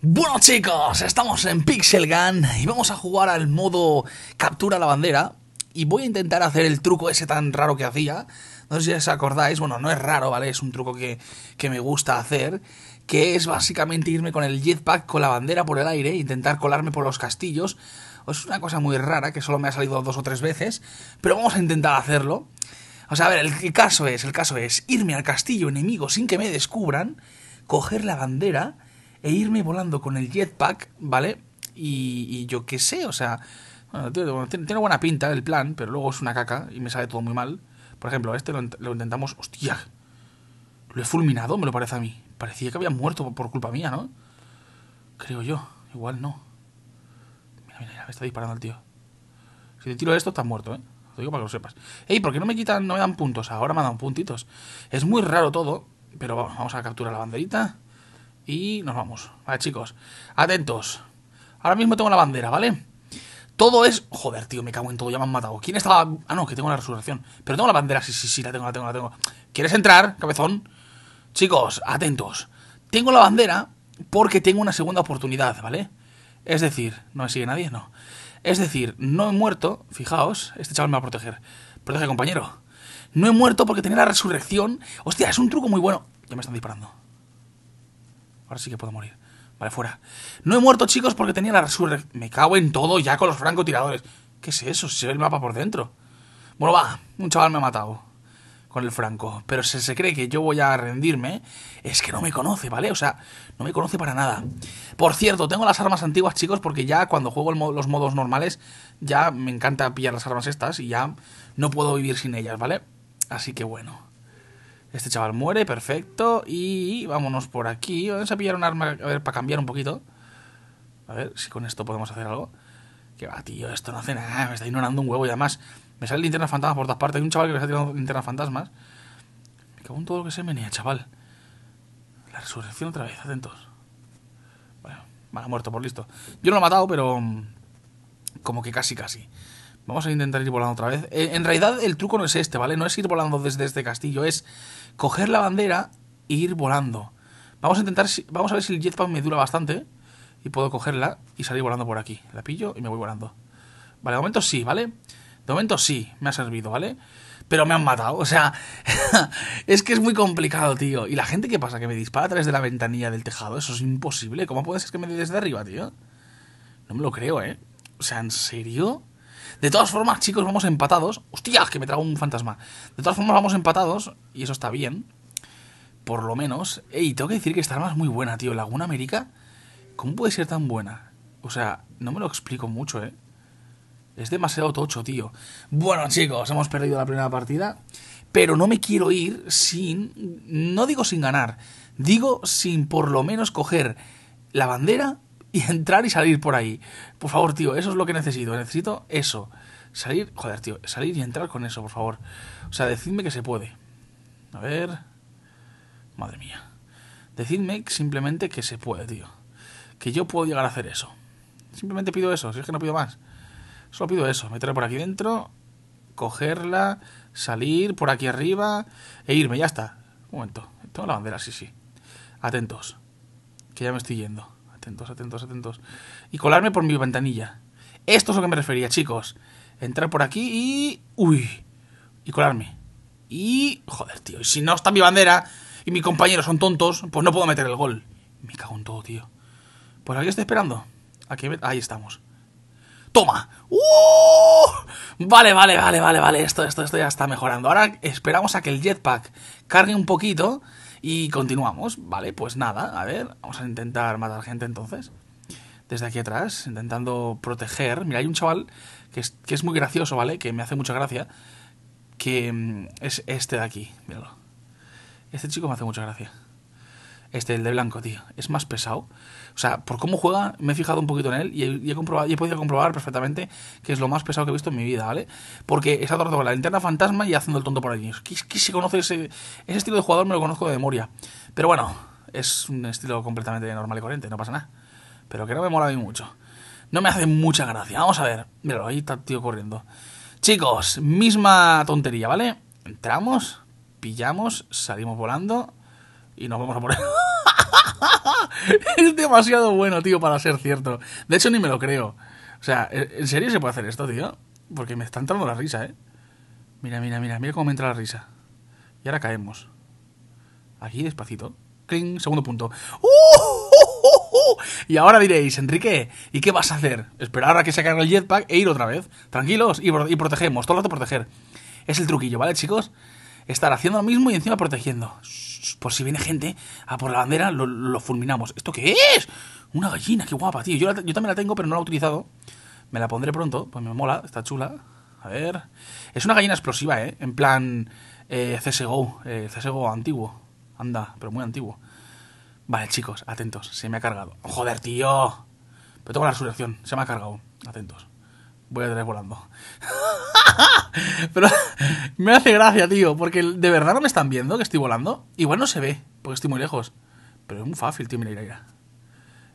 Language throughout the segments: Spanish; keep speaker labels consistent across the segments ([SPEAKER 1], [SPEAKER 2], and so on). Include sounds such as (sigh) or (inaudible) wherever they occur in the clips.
[SPEAKER 1] Bueno chicos, estamos en Pixel Gun y vamos a jugar al modo captura la bandera y voy a intentar hacer el truco ese tan raro que hacía. No sé si os acordáis, bueno, no es raro, ¿vale? Es un truco que, que me gusta hacer, que es básicamente irme con el jetpack con la bandera por el aire e intentar colarme por los castillos. Es una cosa muy rara que solo me ha salido dos o tres veces, pero vamos a intentar hacerlo. O sea, a ver, el, caso es, el caso es irme al castillo enemigo sin que me descubran, coger la bandera e irme volando con el jetpack, ¿vale? Y, yo qué sé, o sea, tiene, buena pinta el plan, pero luego es una caca y me sale todo muy mal. Por ejemplo, este lo, intentamos, hostia, lo he fulminado, me lo parece a mí. Parecía que había muerto por culpa mía, ¿no? Creo yo, igual no. Mira, mira, me está disparando el tío. Si te tiro esto, estás muerto, ¿eh? digo para que lo sepas. Ey, ¿por qué no me quitan, no me dan puntos? Ahora me dan puntitos. Es muy raro todo, pero vamos a capturar la banderita y nos vamos. Vale, chicos, atentos. Ahora mismo tengo la bandera, ¿vale? Todo es... Joder, tío, me cago en todo, ya me han matado. ¿Quién estaba...? Ah, no, que tengo la resurrección. Pero tengo la bandera, sí, sí, sí, la tengo, la tengo, la tengo. ¿Quieres entrar, cabezón? Chicos, atentos. Tengo la bandera porque tengo una segunda oportunidad, ¿vale? Es decir, ¿no me sigue nadie? No. Es decir, no he muerto, fijaos, este chaval me va a proteger. Protege, compañero. No he muerto porque tenía la resurrección. Hostia, es un truco muy bueno. Ya me están disparando. Ahora sí que puedo morir. Vale, fuera. No he muerto, chicos, porque tenía la resurrección. Me cago en todo ya con los francotiradores. ¿Qué es eso? Se ve el mapa por dentro. Bueno, va. Un chaval me ha matado con el franco. Pero si se cree que yo voy a rendirme, es que no me conoce, ¿vale? O sea, no me conoce para nada. Por cierto, tengo las armas antiguas, chicos, porque ya cuando juego los modos normales, ya me encanta pillar las armas estas y ya no puedo vivir sin ellas, ¿vale? Así que bueno. Este chaval muere, perfecto. Y vámonos por aquí. Vamos a pillar un arma, a ver, para cambiar un poquito. A ver si con esto podemos hacer algo. Que va, tío, esto no hace nada. Me está ignorando un huevo y además me sale linterna fantasma por todas partes. Hay un chaval que me está tirando linternas fantasmas. Me cago en todo lo que se menea, chaval. La resurrección otra vez, atentos. Bueno, ha muerto por listo. Yo no lo he matado, pero. Mm, como que casi, casi. Vamos a intentar ir volando otra vez. Eh, en realidad, el truco no es este, ¿vale? No es ir volando desde este castillo, es coger la bandera e ir volando. Vamos a intentar. Vamos a ver si el jetpack me dura bastante. Y puedo cogerla y salir volando por aquí. La pillo y me voy volando. Vale, de momento sí, ¿vale? De momento sí, me ha servido, ¿vale? Pero me han matado, o sea, (laughs) es que es muy complicado, tío. ¿Y la gente qué pasa? ¿Que me dispara a través de la ventanilla del tejado? Eso es imposible. ¿Cómo puede ser que me dé desde arriba, tío? No me lo creo, ¿eh? O sea, ¿en serio? De todas formas, chicos, vamos empatados. ¡Hostia! Que me trago un fantasma. De todas formas, vamos empatados. Y eso está bien. Por lo menos. Ey, tengo que decir que esta arma es muy buena, tío. Laguna América. ¿Cómo puede ser tan buena? O sea, no me lo explico mucho, ¿eh? Es demasiado tocho, tío. Bueno, chicos, hemos perdido la primera partida. Pero no me quiero ir sin... No digo sin ganar. Digo sin por lo menos coger la bandera (laughs) entrar y salir por ahí. Por favor, tío, eso es lo que necesito. Necesito eso. Salir... Joder, tío. Salir y entrar con eso, por favor. O sea, decidme que se puede. A ver... Madre mía. Decidme simplemente que se puede, tío. Que yo puedo llegar a hacer eso. Simplemente pido eso, si es que no pido más. Solo pido eso, meterla por aquí dentro, cogerla, salir por aquí arriba e irme, ya está. Un momento, tengo la bandera, sí, sí. Atentos, que ya me estoy yendo. Atentos, atentos, atentos. Y colarme por mi ventanilla. Esto es lo que me refería, chicos. Entrar por aquí y... Uy. Y colarme. Y... Joder, tío. Y si no está mi bandera y mis compañeros son tontos, pues no puedo meter el gol. Me cago en todo, tío. Pues aquí estoy esperando. Aquí... Ahí estamos. ¡Toma! ¡Uh! Vale, vale, vale, vale, vale. Esto, esto, esto ya está mejorando. Ahora esperamos a que el jetpack cargue un poquito y continuamos. Vale, pues nada. A ver, vamos a intentar matar gente entonces. Desde aquí atrás, intentando proteger. Mira, hay un chaval que es, que es muy gracioso, ¿vale? Que me hace mucha gracia. Que mm, es este de aquí. Míralo. Este chico me hace mucha gracia. Este, el de blanco, tío. Es más pesado. O sea, por cómo juega, me he fijado un poquito en él y he, comprobado, y he podido comprobar perfectamente que es lo más pesado que he visto en mi vida, ¿vale? Porque está todo con la linterna fantasma y haciendo el tonto por allí. ¿Qué, se conoce ese, ese estilo de jugador? Me lo conozco de memoria. Pero bueno, es un estilo completamente normal y corriente, no pasa nada. Pero que no me mola a mí mucho. No me hace mucha gracia. Vamos a ver. Míralo, ahí está el tío corriendo. Chicos, misma tontería, ¿vale? Entramos, pillamos, salimos volando y nos vamos a poner. (laughs) es demasiado bueno, tío, para ser cierto. De hecho, ni me lo creo. O sea, ¿en serio se puede hacer esto, tío? Porque me está entrando la risa, ¿eh? Mira, mira, mira, mira cómo me entra la risa. Y ahora caemos. Aquí, despacito. Cling, segundo punto. ¡Uh! (laughs) Y ahora diréis, Enrique, ¿y qué vas a hacer? Esperar a que se cargue el jetpack e ir otra vez. Tranquilos y, y protegemos, todo el rato proteger. Es el truquillo, ¿vale, chicos? Estar haciendo lo mismo y encima protegiendo. Por si viene gente a por la bandera, lo, fulminamos. ¿Esto qué es? Una gallina, qué guapa, tío. Yo, yo también la tengo, pero no la he utilizado. Me la pondré pronto, pues me mola, está chula. A ver. Es una gallina explosiva, ¿eh? En plan eh, CSGO, eh, CSGO antiguo. Anda, pero muy antiguo. Vale, chicos, atentos. Se me ha cargado. Joder, tío. Pero tengo la resurrección. Se me ha cargado. Atentos. Voy a tener volando. (laughs) pero me hace gracia, tío. Porque de verdad no me están viendo que estoy volando. Igual no se ve, porque estoy muy lejos. Pero es muy fácil, tío. Mira, mira,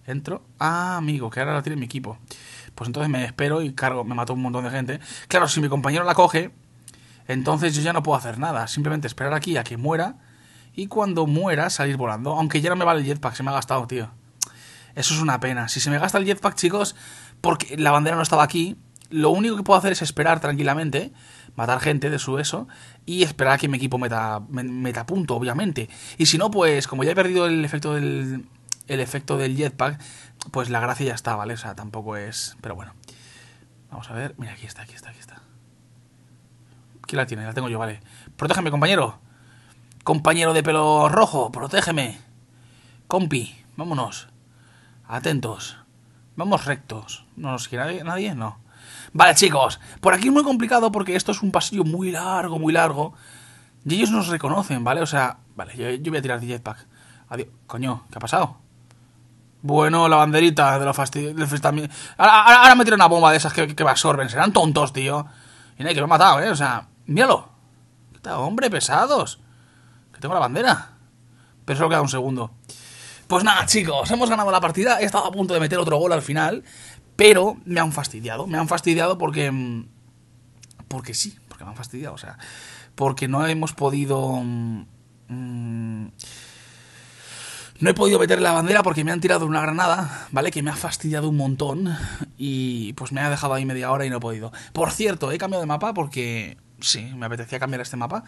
[SPEAKER 1] Entro. Ah, amigo, que ahora la tiene mi equipo. Pues entonces me espero y cargo, me mato un montón de gente. Claro, si mi compañero la coge, entonces yo ya no puedo hacer nada. Simplemente esperar aquí a que muera y cuando muera salir volando. Aunque ya no me vale el jetpack, se me ha gastado, tío. Eso es una pena. Si se me gasta el jetpack, chicos, porque la bandera no estaba aquí, lo único que puedo hacer es esperar tranquilamente, matar gente de su eso y esperar a que mi equipo meta, meta punto, obviamente. Y si no, pues como ya he perdido el efecto del, el efecto del jetpack, pues la gracia ya está, ¿vale? O sea, tampoco es... Pero bueno. Vamos a ver. Mira, aquí está, aquí está, aquí está. ¿Quién la tiene? La tengo yo, vale. Protégeme, compañero. Compañero de pelo rojo, protégeme. Compi, vámonos. Atentos. Vamos rectos. ¿No nos quiere nadie? No. Vale, chicos. Por aquí es muy complicado porque esto es un pasillo muy largo, muy largo. Y ellos nos reconocen, ¿vale? O sea, vale, yo, voy a tirar de jetpack. Adiós. Coño, ¿qué ha pasado? Bueno, la banderita de los fastidios. Ahora, ahora, me tiran una bomba de esas que, me absorben. Serán tontos, tío. Y nadie que me ha matado, ¿eh? O sea, míralo. Hombre, pesados. Que tengo la bandera. Pero solo queda un segundo. Pues nada, chicos, hemos ganado la partida. He estado a punto de meter otro gol al final. Pero me han fastidiado. Me han fastidiado porque. Mm, porque sí, porque me han fastidiado. O sea, porque no hemos podido. Mmm, no he podido meter la bandera porque me han tirado una granada, ¿vale? Que me ha fastidiado un montón y pues me ha dejado ahí media hora y no he podido. Por cierto, he cambiado de mapa porque... Sí, me apetecía cambiar este mapa.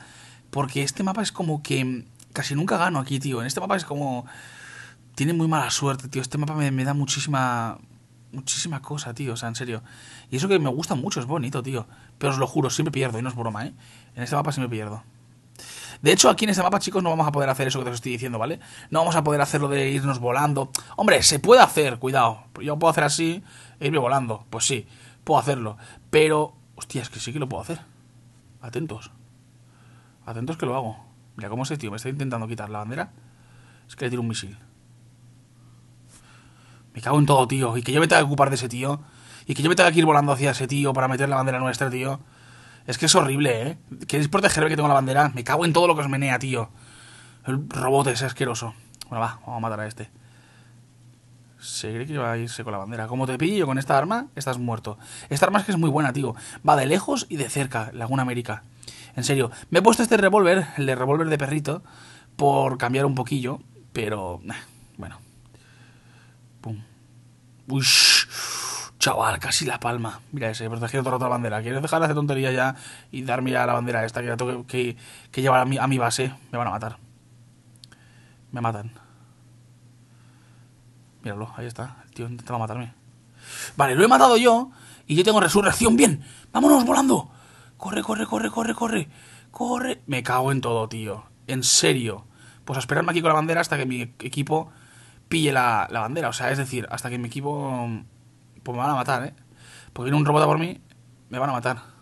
[SPEAKER 1] Porque este mapa es como que casi nunca gano aquí, tío. En este mapa es como... Tiene muy mala suerte, tío. Este mapa me da muchísima... Muchísima cosa, tío. O sea, en serio. Y eso que me gusta mucho, es bonito, tío. Pero os lo juro, siempre pierdo y no es broma, ¿eh? En este mapa siempre pierdo. De hecho, aquí en este mapa, chicos, no vamos a poder hacer eso que os estoy diciendo, ¿vale? No vamos a poder hacerlo de irnos volando. Hombre, se puede hacer, cuidado. Yo puedo hacer así e irme volando. Pues sí, puedo hacerlo. Pero, hostia, es que sí que lo puedo hacer. Atentos. Atentos que lo hago. Mira cómo ese tío me está intentando quitar la bandera. Es que le tiro un misil. Me cago en todo, tío. Y que yo me tenga que ocupar de ese tío. Y que yo me tenga que ir volando hacia ese tío para meter la bandera nuestra, tío. Es que es horrible, ¿eh? ¿Queréis protegerme que tengo la bandera? Me cago en todo lo que os menea, tío. El robot es asqueroso. Bueno, va, vamos a matar a este. Se cree que va a irse con la bandera. Como te pillo con esta arma, estás muerto. Esta arma es que es muy buena, tío. Va de lejos y de cerca, Laguna América. En serio, me he puesto este revólver, el de revólver de perrito, por cambiar un poquillo, pero... Bueno. Uy, Chaval, casi la palma. Mira ese, protegido toda otra bandera. ¿Quieres dejar de hacer tontería ya y darme ya la bandera esta que tengo que, que llevar a mi, a mi base? Me van a matar. Me matan. Míralo, ahí está. El tío intentaba matarme. Vale, lo he matado yo y yo tengo resurrección. Bien, vámonos volando. Corre, corre, corre, corre, corre. Corre. Me cago en todo, tío. En serio. Pues a esperarme aquí con la bandera hasta que mi equipo pille la, la bandera. O sea, es decir, hasta que mi equipo pues me van a matar, ¿eh? Porque viene un robot a por mí, me van a matar.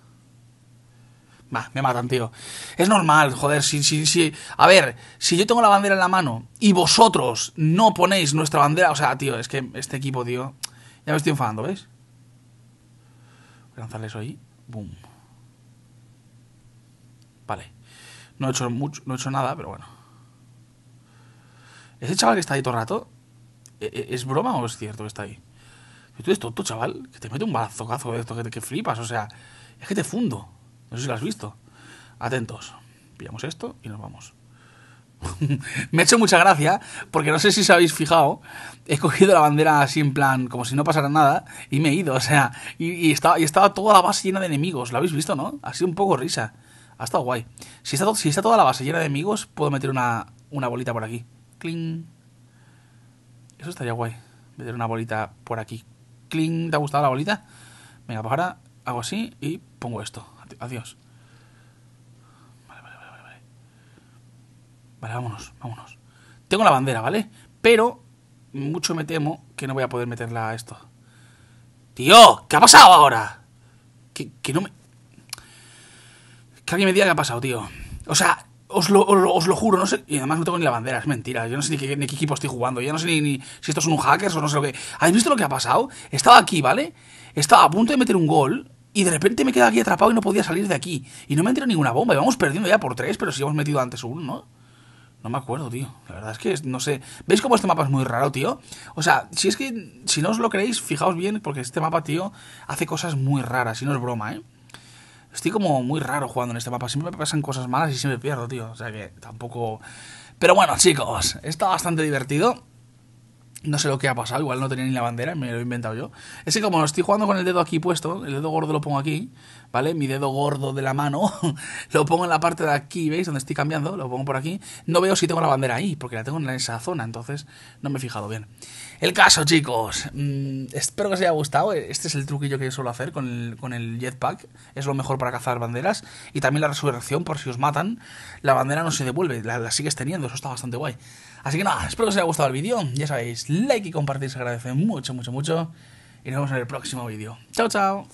[SPEAKER 1] Va, me matan, tío. Es normal, joder, si, si, si... A ver, si yo tengo la bandera en la mano y vosotros no ponéis nuestra bandera... O sea, tío, es que este equipo, tío... Ya me estoy enfadando, ¿ves? Voy a lanzarle eso ahí. Boom. Vale. No he hecho mucho, no he hecho nada, pero bueno. ¿Ese chaval que está ahí todo el rato? ¿E, e, ¿Es broma o es cierto que está ahí? Tú eres tonto, chaval, que te mete un balazocazo de esto que, que flipas, o sea, es que te fundo. No sé si lo has visto. Atentos. Pillamos esto y nos vamos. (laughs) me ha hecho mucha gracia, porque no sé si os habéis fijado, he cogido la bandera así en plan, como si no pasara nada, y me he ido, o sea, y, estaba, y estaba toda la base llena de enemigos, lo habéis visto, ¿no? Ha sido un poco risa, ha estado guay. Si está, si está toda la base llena de enemigos, puedo meter una, una bolita por aquí. Cling. Eso estaría guay, meter una bolita por aquí. Cling, ¿te ha gustado la bolita? Venga, pues ahora hago así y pongo esto. Adiós. Vale, vámonos, vámonos. Tengo la bandera, ¿vale? Pero mucho me temo que no voy a poder meterla a esto. Tío, ¿qué ha pasado ahora? Que, que no me... Que alguien me diga qué ha pasado, tío. O sea, os lo, os, lo, juro, no sé. Y además no tengo ni la bandera, es mentira. Yo no sé ni qué, equipo estoy jugando. Yo no sé ni, si esto es un hackers o no sé lo que. ¿Habéis visto lo que ha pasado? Estaba aquí, ¿vale? Estaba a punto de meter un gol. Y de repente me quedado aquí atrapado y no podía salir de aquí. Y no me entrado ninguna bomba. Y vamos perdiendo ya por tres, pero si hemos metido antes uno, ¿no? No me acuerdo, tío. La verdad es que no sé. ¿Veis cómo este mapa es muy raro, tío? O sea, si es que. Si no os lo creéis, fijaos bien, porque este mapa, tío, hace cosas muy raras. Y no es broma, ¿eh? Estoy como muy raro jugando en este mapa. Siempre me pasan cosas malas y siempre pierdo, tío. O sea que tampoco. Pero bueno, chicos, está bastante divertido. No sé lo que ha pasado, igual no tenía ni la bandera, me lo he inventado yo. Es que como estoy jugando con el dedo aquí puesto, el dedo gordo lo pongo aquí, ¿vale? Mi dedo gordo de la mano, (laughs) lo pongo en la parte de aquí, ¿veis? Donde estoy cambiando, lo pongo por aquí. No veo si tengo la bandera ahí, porque la tengo en esa zona, entonces no me he fijado bien. El caso, chicos, mm, espero que os haya gustado. Este es el truquillo que suelo hacer con el, con el jetpack. Es lo mejor para cazar banderas. Y también la resurrección, por si os matan, la bandera no se devuelve, la, la sigues teniendo, eso está bastante guay. Así que nada, espero que os haya gustado el vídeo. Ya sabéis, like y compartir se agradece mucho, mucho, mucho. Y nos vemos en el próximo vídeo. Chao, chao.